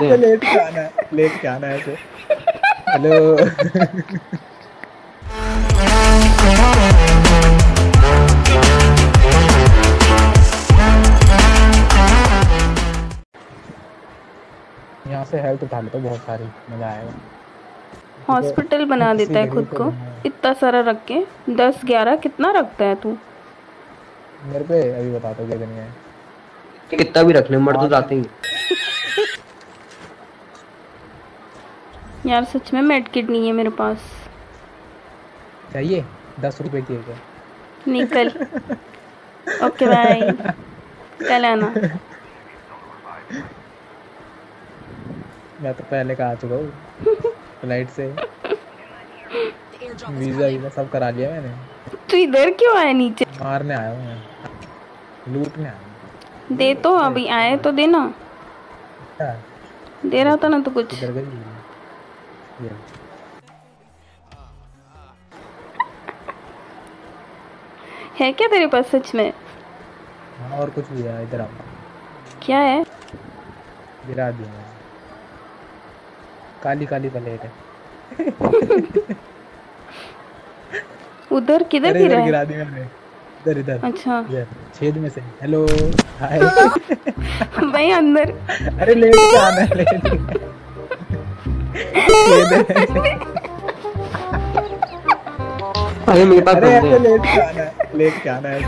Late क्या आना है लेट क्या आना है ऐसे हेलो यहाँ से हेल्थ उठा लेता बहुत सारी मज़ा आएगा। हॉस्पिटल बना देता है खुद को। को। इतना सारा रख के दस ग्यारह कितना रखता है तू? मेरे पे अभी बताता कितना भी रख ले मर तो जाते ही। यार सच में मेड किट नहीं है मेरे पास। चाहिए? दस रुपए की है निकल ओके बाय कल आना। मैं तो पहले का आ चुका हूँ। फ़्लाइट से। वीज़ा वीज़ा सब करा लिया मैंने। तू इधर क्यों आया नीचे? मारने आया हूँ मैं। लूटने आया दे तो अभी आए तो देना। दे रहा था ना तो कुछ। इधर है क्या तेरे पास सच में? हाँ और कुछ भी है इधर आओ। क्या है? गिरा दिया काली काली प्लेट है। उधर किधर गिरा गिरा दी मैंने। इधर इधर। अच्छा। इधर छेद में से। हेलो हाय भाई अंदर। अरे लेट आना है? लेट। है। अरे मेरे पास अरे ऐसे लेट के आना है लेट के आना है ऐसे।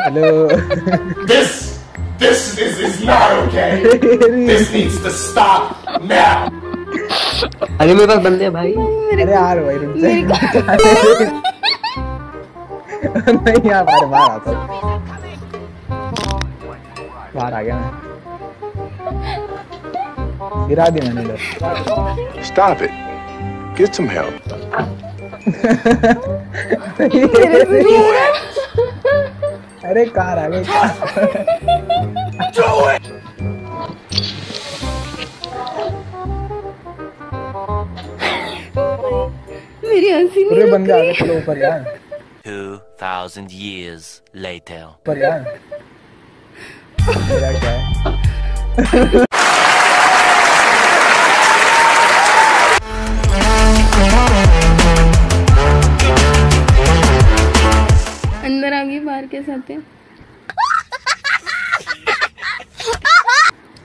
Hello. This, this is, is not okay. This needs to stop now. अरे मेरे पास बंदे हैं भाई। अरे यार भाई रुक जा। नहीं यार बाहर बाहर आता। बाहर आ गया मैं। गिरा दी मैंने इधर। Stop it. Get some help. अरे कार आ गई। मेरी हँसी नहीं पूरे बंदे आ गए ऊपर यार। 2,000 years later. ऊपर यार। मेरा क्या है अंदर आ गई बाहर के साथ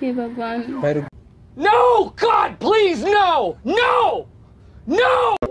हे भगवान No! God, please, no! No! No!